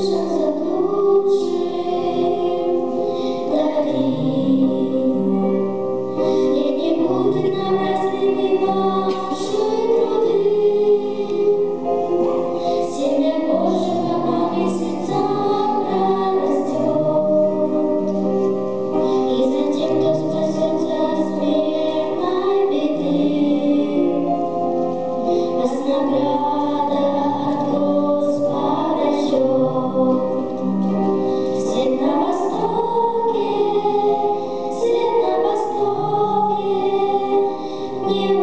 Jesus. you.